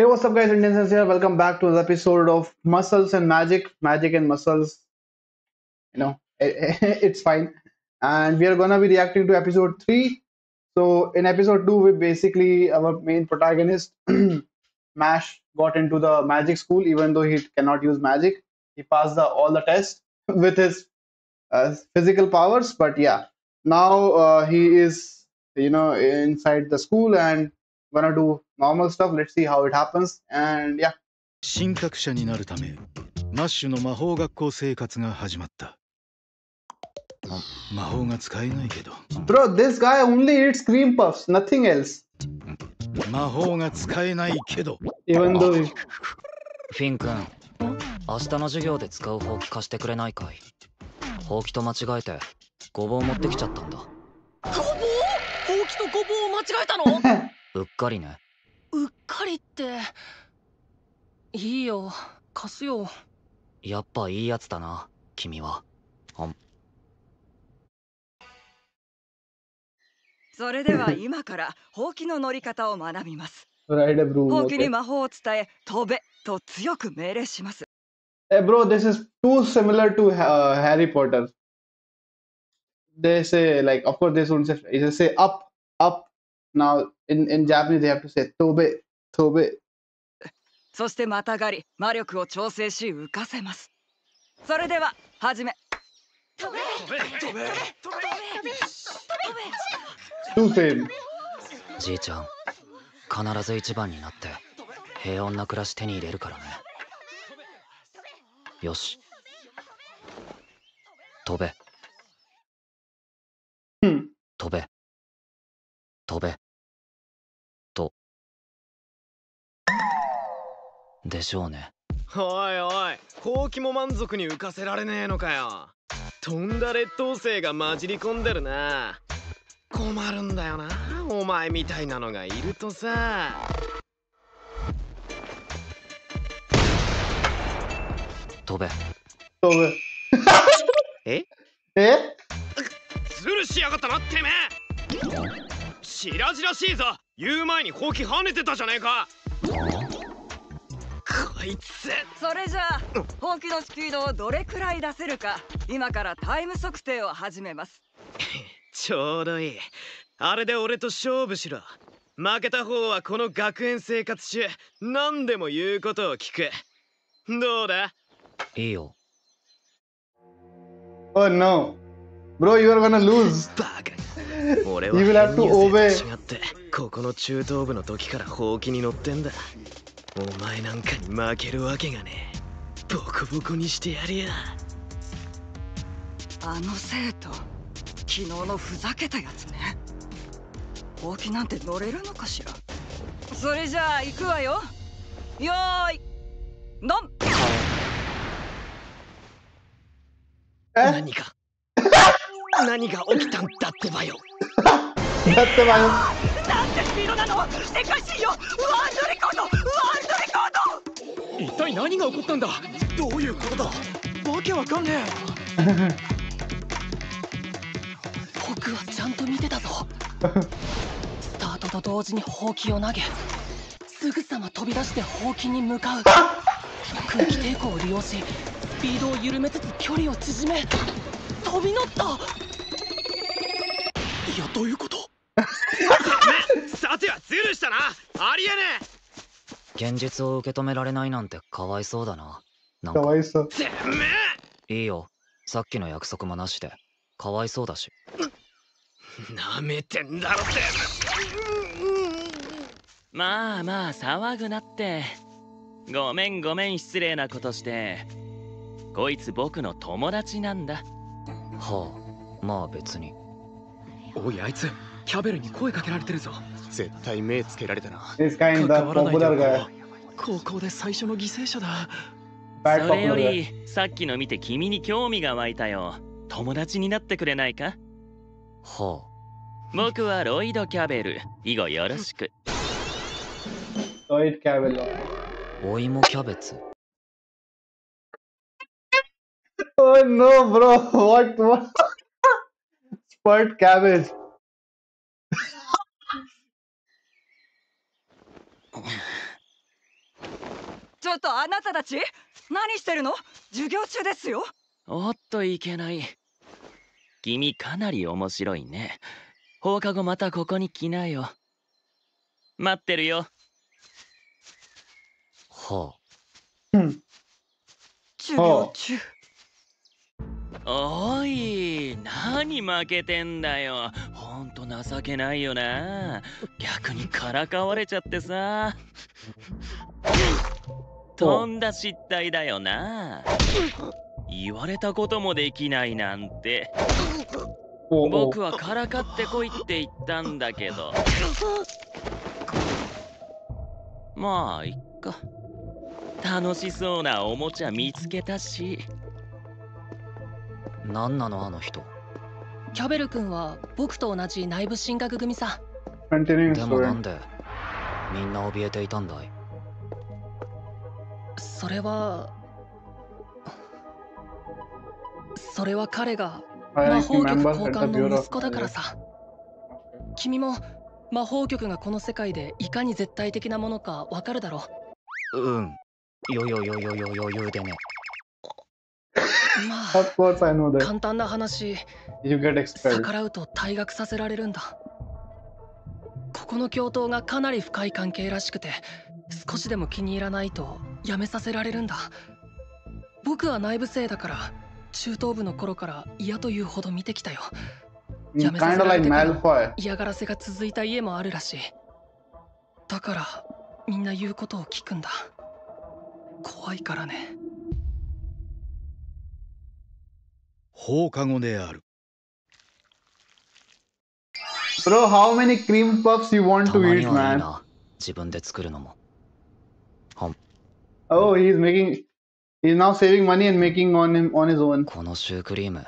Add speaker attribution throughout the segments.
Speaker 1: Hey, what's up, guys? Indian Sense here. Welcome back to another episode of Muscles and Magic. Magic and Muscles. You know, it's fine. And we are gonna be reacting to episode three. So, in episode two, we basically our main protagonist, Mash, got into the magic school, even though he cannot use magic. He passed the all the tests with his uh, physical powers, but yeah, now uh, he is you know inside the school and gonna do normal stuff. Let's see how it happens. And yeah,
Speaker 2: 神格者になるためマッシュの魔法学校生活が始まった。魔法が使えないけど。
Speaker 1: Bro, this guy only eats cream puffs, nothing else.
Speaker 2: 魔法が使えないけど。
Speaker 1: Even though he-
Speaker 3: フィン君明日の授業で使うほうき貸してくれないかい？ほうきと間違えてごぼう持ってきちゃったんだ。
Speaker 4: ごぼう？ほうきとごぼうを間違えたの？
Speaker 3: うっかりね
Speaker 4: うっかりっていいよ貸すよ
Speaker 3: やっぱいいやつだな君は
Speaker 5: それでは今からほうきの乗り方を学びます。ほうき.に魔法を伝え、飛べと強く命令します。
Speaker 1: Hey, bro, this is too similar to uh, Harry Potter. They say like, of course, they don't say. They say up, up. Now in in Japanese, they have to say tobe, tobe.
Speaker 5: そしてまたがり、魔力を調整し浮かせます。それでは始め。
Speaker 1: Too same.
Speaker 3: じいちゃん必ず一番になって平穏な暮らし手に入れるからねよし飛べ
Speaker 1: Hmm.
Speaker 3: 飛べ飛べ。と。でしょうね。
Speaker 6: おいおいほうきも満足に浮かせられねえのかよ。とんだ劣等生が混じり込んでるな。困るんだよなお前みたいなのがいるとさ。
Speaker 3: 飛べ。
Speaker 1: Tobe.
Speaker 6: え
Speaker 1: ？Eh?
Speaker 6: ズルしやがったなてめえしらじらしいぞ。言う前にほうき跳ねてたじゃねえか。こいつ。
Speaker 5: それじゃあ、ほうきのスピードをどれくらい出せるか、今からタイム測定を始めます。
Speaker 6: ちょうどいい。あれで俺と勝負しろ。負けた方はこの学園生活中何でも言うことを聞く。どうだ？
Speaker 3: いいよ。
Speaker 1: Oh no, bro, you are gonna lose.
Speaker 6: 俺は
Speaker 1: You will have to
Speaker 6: 編入
Speaker 1: obey.
Speaker 6: 生と違ってここの中等部の時からほうきに乗ってんだお前なんかに負けるわけがねえボコボコにしてやるよ
Speaker 5: あの生徒、昨日のふざけたやつね。ほうきなんて乗れるのかしら。それじゃあ行くわよ。よーい、ドン
Speaker 1: Eh?
Speaker 6: 何が何が起きたんだってばよ。
Speaker 1: That's the one.
Speaker 5: なんてスピードなの。世界新よワールドレコード。ワールドレコード。
Speaker 4: 一体何が起こったんだ？どういうことだ？わけわかんねえ。僕はちゃんと見てたぞ。スタートと同時にほうきを投げすぐさま飛び出してほうきに向かう。空気抵抗を利用しスピードを緩めつつ距離を縮め飛び乗ったいやどういうこと？
Speaker 6: さてはズルしたな。ありえね
Speaker 3: 現実を受け止められないなんてかわいそうだな。なんか。
Speaker 1: Kawaii so.
Speaker 6: えてめえ。
Speaker 3: いいよ。さっきの約束もなしで。かわいそうだし。
Speaker 6: なめてんだろって
Speaker 7: まあまあ騒ぐなって。ごめんごめん失礼なことして。こいつ僕の友達なんだ。
Speaker 3: はあまあ別に
Speaker 4: おいあいつキャベルに声かけられてるぞ
Speaker 6: 絶対目つけられたな
Speaker 4: 関わらないで高校で最初の犠牲者だ
Speaker 7: それよ.りさっきの見て君に興味が湧いたよ友達になってくれないか？
Speaker 3: は
Speaker 7: 僕はロイド・キャベル以後よろしく
Speaker 1: Lloyd Cavell.
Speaker 3: あお芋キャベツ
Speaker 1: Oh no, bro. What? What? Spurt cabbage.
Speaker 5: ちょっとあなたたち何してるの？授業中ですよ。
Speaker 7: おっといけない。君かなり面白いね。放課後またここに来なよ。待ってるよ。
Speaker 3: は
Speaker 4: 授業中
Speaker 7: おい何負けてんだよ。ほんと情けないよな。逆にからかわれちゃってさ。と。んだ失態だよな。言われたこともできないなんて。僕はからかってこいって言ったんだけど。まあいっか。楽しそうなおもちゃ見つけたし。
Speaker 3: あ何なのあの人。
Speaker 4: キャベル君は僕と同じ内部進学組さ。
Speaker 3: でもなんで？みんな怯えていたんだい。
Speaker 4: それはそれは彼が魔法局交換の息子だからさ。君も魔法局がこの世界でいかに絶対的なものかわかるだろ
Speaker 3: う。ん。よよよよよ余裕でね
Speaker 4: まあ
Speaker 1: Of course I know that
Speaker 4: 簡単な話。
Speaker 1: you get expelled
Speaker 4: 逆らうと退学させられるんだ。ここの教頭がかなり深い関係らしくて少しでも気に入らないと辞めさせられるんだ。僕は内部生だから中等部の頃から嫌というほど見てきたよ。やめさせられてから嫌がらせが続いた家もあるらしい。だからみんな言うことを聞くんだ。怖いからね
Speaker 2: 放課後である
Speaker 1: Bro how many cream puffs you want
Speaker 3: た
Speaker 1: to eat man
Speaker 3: な自分で作るのも
Speaker 1: Oh he's making he's now saving money and making on him on his own
Speaker 3: このシュークリーム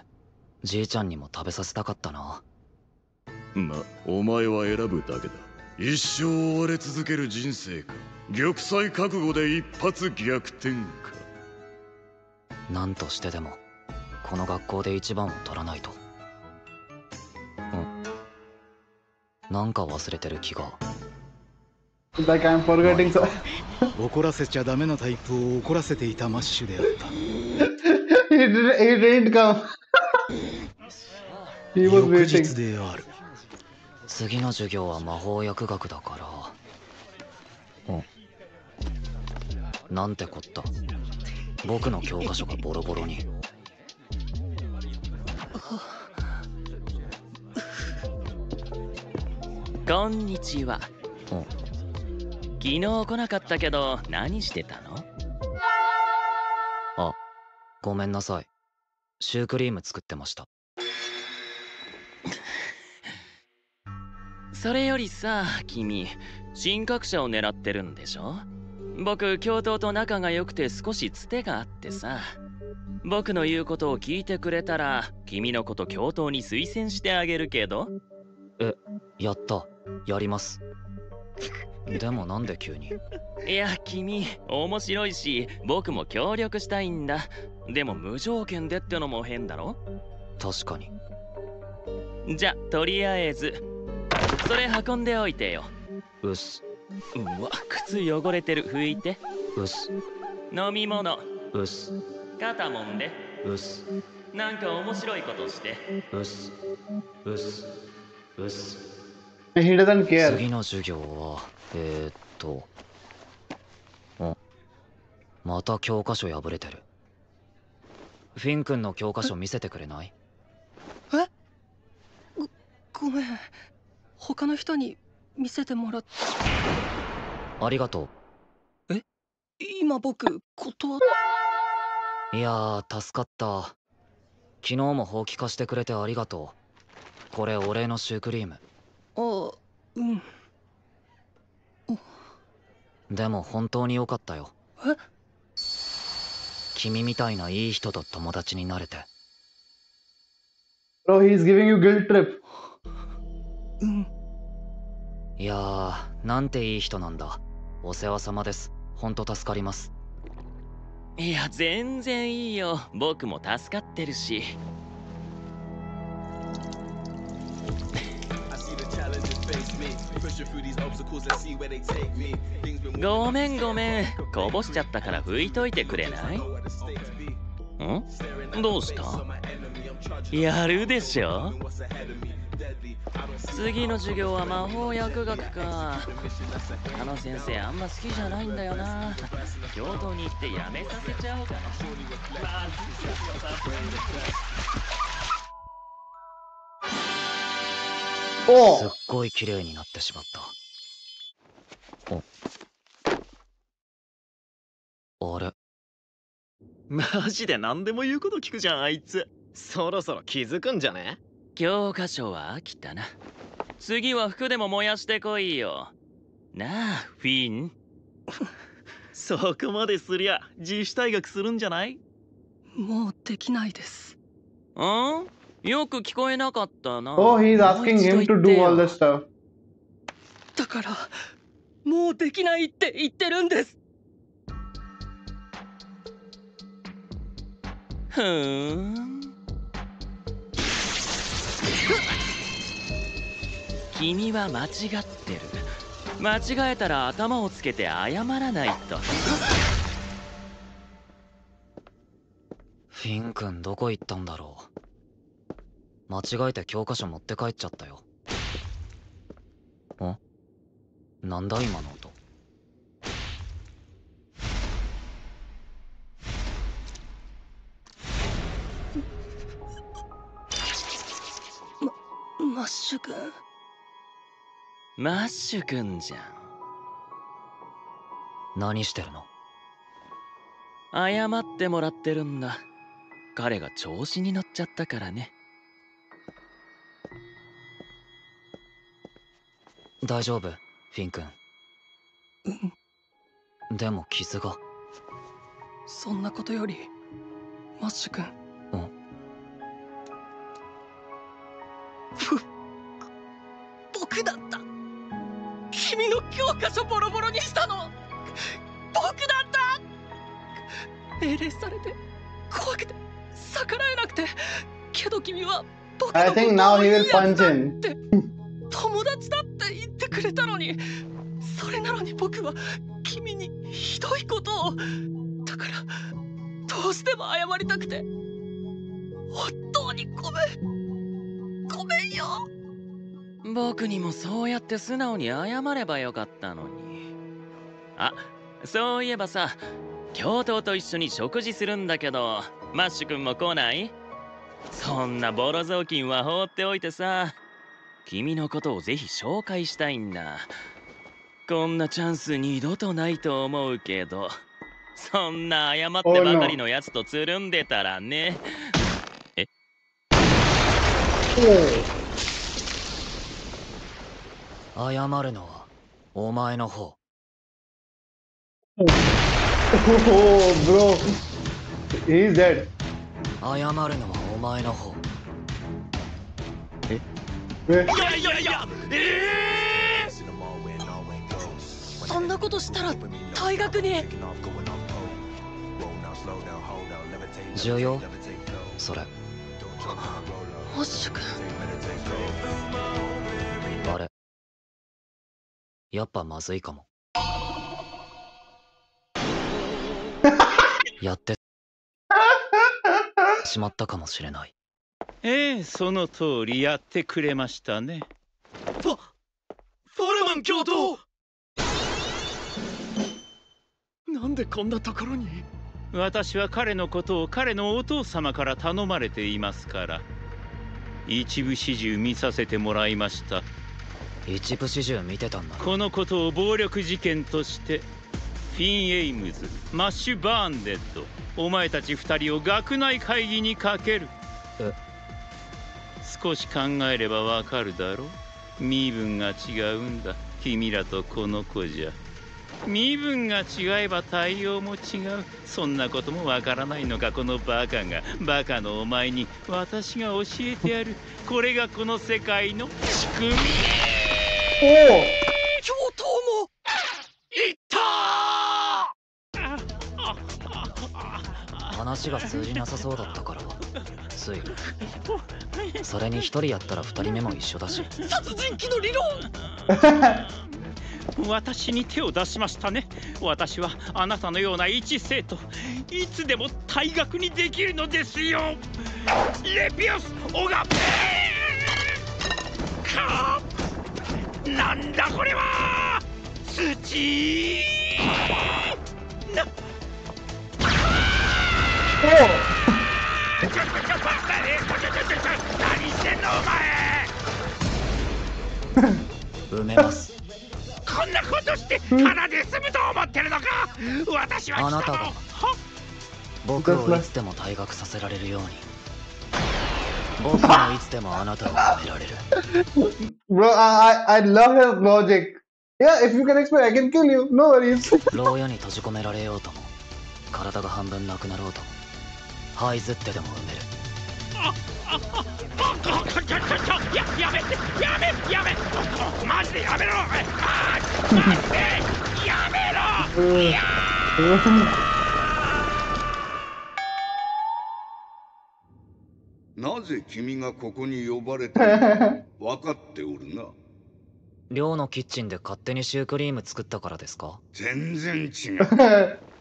Speaker 3: じいちゃんにも食べさせたかったな
Speaker 8: ま、お前は選ぶだけだ。一生追われ続ける人生か。玉砕覚悟で一発逆転か。
Speaker 3: なんとしてでもこの学校で一番を取らないと。うん。なんか忘れてる気が。
Speaker 1: Like I'm forgetting so
Speaker 2: 怒らせちゃダメなタイプを怒らせていたマッシュであった。
Speaker 1: He didn't he didn't come. He was
Speaker 2: 翌
Speaker 1: waiting
Speaker 2: 日である。
Speaker 3: 次の授業は魔法薬学だから。うん。なんてこった。僕の教科書がボロボロに
Speaker 7: こんにちは。
Speaker 3: うん
Speaker 7: 昨日来なかったけど何してたの？
Speaker 3: ごめんなさい。シュークリーム作ってました。
Speaker 7: それよりさ君神格者を狙ってるんでしょ？僕教頭と仲が良くて少しつてがあってさ。僕の言うことを聞いてくれたら君のこと教頭に推薦してあげるけど。
Speaker 3: やったやります。でもなんで急に？
Speaker 7: いや君面白いし僕も協力したいんだ。でも無条件でってのも変だろ？
Speaker 3: 確かに。
Speaker 7: じゃとりあえずそれ運んでおいてよ。
Speaker 3: うっす。
Speaker 7: うわ靴汚れてる。拭いて。
Speaker 3: うっす。
Speaker 7: 飲み物。
Speaker 3: うっす。
Speaker 7: 肩もんで。
Speaker 3: うっす。
Speaker 7: なんか面白いことして。
Speaker 3: うっす。うっす。うっす
Speaker 1: he doesn't care
Speaker 3: 次の授業はえー、っとおまた教科書破れてる。フィン君の教科書見せてくれない？
Speaker 4: ごめん。他の人に見せてもらっ
Speaker 3: ありがと
Speaker 4: 今僕断っ
Speaker 3: ういやー助かった。昨日もほうき貸してくれてありがとう。これお礼のシュークリーム
Speaker 4: あうん。
Speaker 3: でも本当に良かったよ。
Speaker 4: え
Speaker 3: 君みたいないい人と友達になれて。
Speaker 1: Bro he's giving you guilt trip.
Speaker 4: うん
Speaker 3: いやーなんていい人なんだ。お世話様です。ほんと助かります。
Speaker 7: いや全然いいよ。僕も助かってるしごめんごめんこぼしちゃったから拭いといてくれないんどうしたやるでしょ次の授業は魔法薬学かあの先生あんま好きじゃないんだよな教頭に行ってやめさせちゃおうかな
Speaker 1: お
Speaker 3: すっごい綺麗になってしまった。おあれ？
Speaker 6: マジで何でも言うこと聞くじゃんあいつ。そろそろ気づくんじゃね？
Speaker 7: 教科書は飽きたな。次は服でも燃やしてこいよ。なあフィン。
Speaker 9: そこまですりゃ自主退学するんじゃない？
Speaker 4: もうできないです。
Speaker 7: ん？よく聞こえなかったな。
Speaker 1: Oh, he's asking him to do all this stuff.
Speaker 4: だからもうできないって言ってるんです。
Speaker 7: ふーん。君は間違ってる。間違えたら頭をつけて謝らないと。
Speaker 3: フィン君どこ行ったんだろう間違えて教科書持って帰っちゃったよ。ん？なんだ今の音？
Speaker 4: マッシュ君。
Speaker 7: マッシュくんじゃん。
Speaker 3: 何してるの？
Speaker 7: 謝ってもらってるんだ。彼が調子に乗っちゃったからね
Speaker 3: 大丈夫フィン君。でも傷が。
Speaker 4: そんなことよりマッシュ君。
Speaker 3: うん。
Speaker 4: ふ僕だった。君の教科書ボロボロにしたの僕だった。命令されて怖くて逆らえなくてけど君は僕
Speaker 1: I
Speaker 4: のこと
Speaker 1: think
Speaker 4: を
Speaker 1: now he will
Speaker 4: 嫌だ
Speaker 1: punch in.
Speaker 4: ってれたのにそれなのに僕は君にひどいことを。だからどうしても謝りたくて。本当にごめん。ごめんよ。
Speaker 7: 僕にもそうやって素直に謝ればよかったのに。あそういえばさ教頭と一緒に食事するんだけどマッシュ君も来ない？そんなボロ雑巾は放っておいてさ。君のことをぜひ紹介したいんだこんなチャンス二度とないと思うけどそんな謝ってばかりのやつとつるんでたらね
Speaker 1: Oh.
Speaker 3: 謝るのはお前の方
Speaker 1: Oh, bro. He's dead.
Speaker 3: 謝るのはお前の方
Speaker 1: Eh?
Speaker 9: いやいやいや。え
Speaker 4: そんなことしたら退学に。
Speaker 3: 重要？それ。
Speaker 4: マッシュ君
Speaker 3: あれ？やっぱまずいかも。やって。しまったかもしれない
Speaker 10: ええその通りやってくれましたね。
Speaker 6: フォルマン教頭。なんでこんなところに？
Speaker 10: 私は彼のことを彼のお父様から頼まれていますから。一部始終見させてもらいました。
Speaker 3: 一部始終見てたんだ。
Speaker 10: このことを暴力事件としてフィン・エイムズマッシュ・バーンデッドお前たち二人を学内会議にかける。
Speaker 3: え
Speaker 10: 少し考えればわかるだろ身分が違うんだ。君らとこの子じゃ。身分が違えば対応も違う。そんなこともわからないのかこのバカが。バカのお前に。私が教えてやる。これがこの世界の仕組み。
Speaker 1: Oh.
Speaker 4: 教頭も。
Speaker 10: いった
Speaker 3: 話が通じなさそうだったからつい。それに一人やったら二人目も一緒だし。
Speaker 4: 殺人鬼の理論！
Speaker 10: 私に手を出しましたね。私はあなたのような一生徒いつでも退学にできるのですよ。レピオスオガかなんだこれは！土なちゃちゃちゃちゃちゃち何してんのお前
Speaker 3: 埋めます
Speaker 10: こんなことして鼻で済むと思ってるのか私は
Speaker 3: あなたが僕をいつでも退学させられるように僕もいつでもあなたを埋められる
Speaker 1: Bro, I, I love his logic. Yeah, if you can explain, I can kill you. No worries.
Speaker 3: 牢屋に閉じ込められようとも、体が半分なくなろうとも。這いずってでも埋める。
Speaker 10: ちょちょちょちょややめてやめやめマジでやめろやめろい。や
Speaker 8: なぜ君がここに呼ばれたのか分かっておるな。
Speaker 3: 寮のキッチンで勝手にシュークリーム作ったからですか？
Speaker 8: 全然違う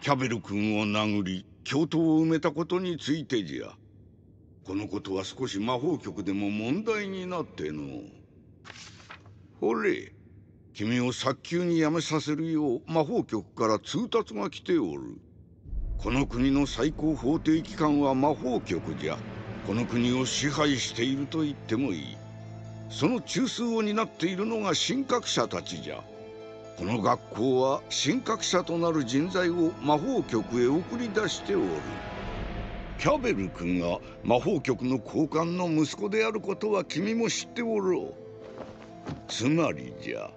Speaker 8: キャベル君を殴り教頭を埋めたことについてじゃ。このことは少し魔法局でも問題になっての。ほれ君を早急に辞めさせるよう魔法局から通達が来ておる。この国の最高法定機関は魔法局じゃ。この国を支配していると言ってもいい。その中枢を担っているのが神格者たちじゃ。この学校は神格者となる人材を魔法局へ送り出しておるキャベル君が魔法局の高官の息子であることは君も知っておろう。つまりじゃ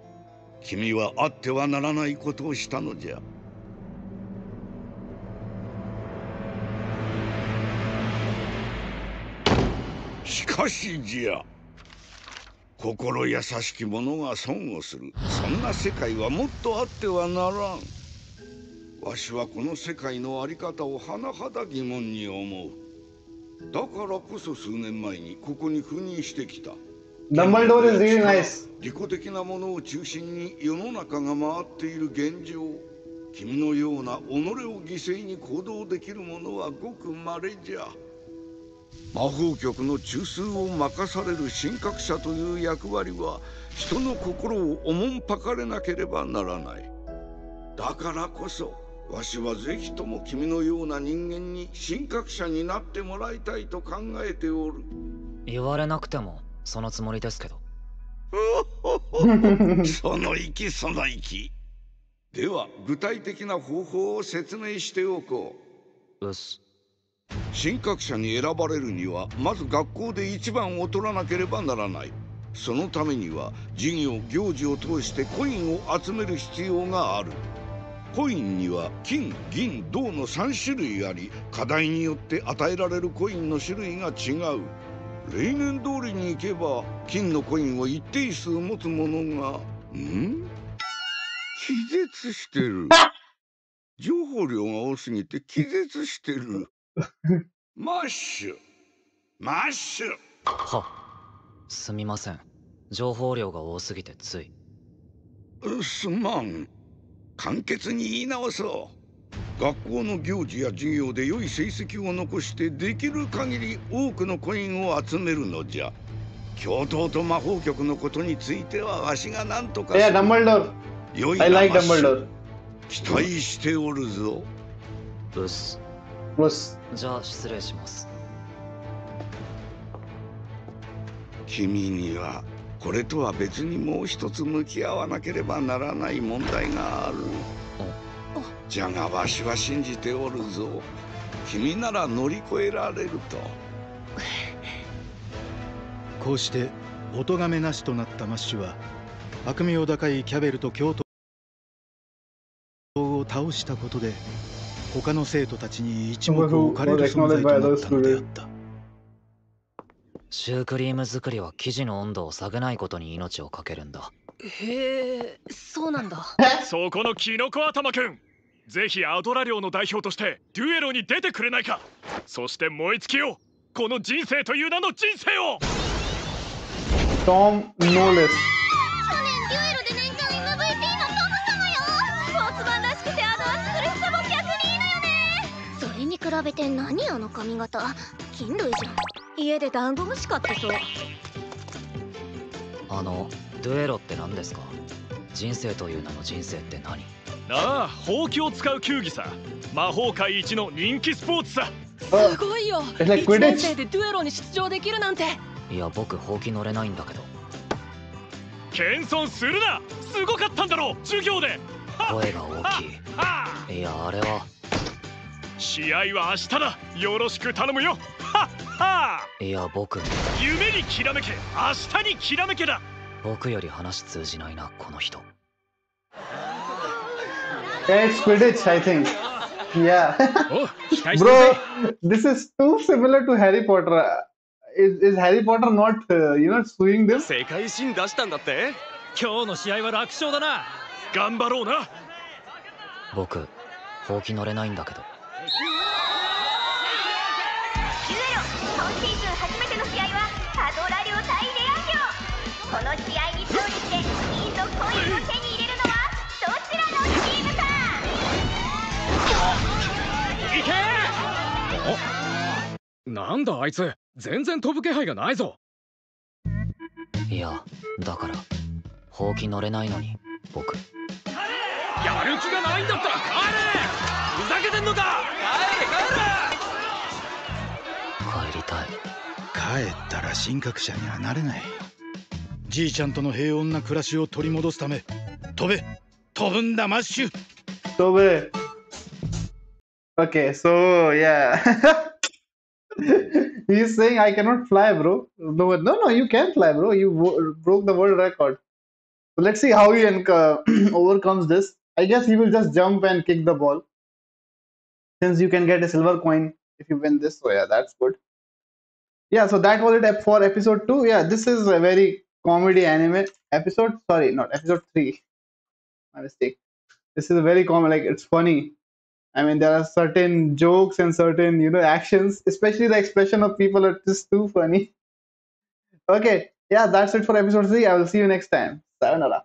Speaker 8: 君はあってはならないことをしたのじゃ。しかしじゃ心優しき者が損をする。そんな世界はもっとあってはならん。わしはこの世界のあり方を甚だ疑問に思う。だからこそ数年前にここに赴任してきた。
Speaker 1: Dumbledore is really nice.
Speaker 8: 利己的なものを中心に世の中が回っている現状。君のような己を犠牲に行動できる者はごく稀じゃ魔法局の中枢を任される神格者という役割は人の心をおもんぱかれなければならない。だからこそわしはぜひとも君のような人間に神格者になってもらいたいと考えておる。
Speaker 3: 言われなくてもそのつもりですけど。
Speaker 8: その息その息。では具体的な方法を説明しておこ
Speaker 3: う。っす
Speaker 8: 神格者に選ばれるにはまず学校で一番を取らなければならない。そのためには授業行事を通してコインを集める必要がある。コインには金銀銅の3種類あり課題によって与えられるコインの種類が違う。例年通りに行けば金のコインを一定数持つ者がん？気絶してる。情報量が多すぎて気絶してる マッシュ。マッシュ。
Speaker 3: はすみません。情報量が多すぎてつい。う
Speaker 8: すまん。簡潔に言い直そう。学校の行事や授業で良い成績を残してできる限り多くのコインを集めるのじゃ。教頭と魔法局のことについてはわしが何とか
Speaker 1: Yeah, Dumbledore.
Speaker 8: 良いなマッシュ.期待しておるぞ。
Speaker 3: うっす。
Speaker 1: Was
Speaker 3: じゃあ失礼します。
Speaker 8: 君にはこれとは別にもう一つ向き合わなければならない問題がある。じゃがわしは信じておるぞ。君なら乗り越えられると。
Speaker 2: こうしてお咎めなしとなったマッシュは悪名高いキャベルと京都を倒したことで他の生徒たちに一目置かれる存在となったのであった。
Speaker 3: シュークリーム作りは生地の温度を下げないことに命をかけるんだ。
Speaker 4: へえそうなんだ。
Speaker 9: そこのキノコ頭くん
Speaker 11: ぜひアドラ領の代表としてデュエロに出てくれないか。そして燃え尽きよう。この人生という名の人生を。
Speaker 1: Tom Knowles.
Speaker 12: に比べて何あの髪型？金類じゃん。家でダンゴムシ飼ってそう。
Speaker 3: あのデュエロって何ですか？人生という名の人生って何？
Speaker 11: ああほうきを使う球技さ。魔法界一の人気スポーツさ。
Speaker 1: Oh,
Speaker 4: すごいよ。
Speaker 1: It's like
Speaker 4: 1年.生でデュエロに出場できるなんて。
Speaker 3: いや僕ほうき乗れないんだけど。
Speaker 11: 謙遜するな。すごかったんだろう授業で。
Speaker 3: 声が大きい。いやあれは
Speaker 11: 試合は明日だよろしく頼むよはっはい
Speaker 3: や僕
Speaker 11: 夢にきらめけ明日にきらめけだ
Speaker 3: 僕より話通じないなこの人
Speaker 1: Yeah, it's Quidditch, I think. Yeah. Bro,
Speaker 11: い
Speaker 1: this is too similar to Harry Potter. Uh, Is, is Harry Potter not, uh, you know, suing them?
Speaker 6: 世界新出したんだって
Speaker 11: 今日の試合は楽勝だな頑張ろうな
Speaker 3: 僕ほうき乗れないんだけど
Speaker 12: デュエロ今シーズン初めての試合はアドラ領対レア領この試合に勝利して金のコインを手に入れるのはどちらのチームか
Speaker 11: いけなんだあいつ。全然飛ぶ気配がないぞ。
Speaker 3: いやだからほうき乗れないのに。僕。
Speaker 11: やる気がないんだったら帰れふざけてんのか
Speaker 3: 帰りたい
Speaker 2: 帰ったら神格者にはなれないじいちゃんとの平穏な暮らしを取り戻すため飛べ飛ぶんだマッシュ
Speaker 1: So, wait. Okay, so, yeah. He's saying I cannot fly, bro. No, no, no, you can fly, bro. You wo- broke the world record. So let's see how he overcomes this. I guess he will just jump and kick the ball. Since you can get a silver coin if you win this, so yeah, that's good. Yeah, so that was it for episode two. Yeah, this is a very comedy anime episode. Sorry, not episode three. My mistake. This is a very common, like it's funny. I mean, there are certain jokes and certain, you know, actions, especially the expression of people are just too funny. Okay, yeah, that's it for episode three. I will see you next time. Sayonara.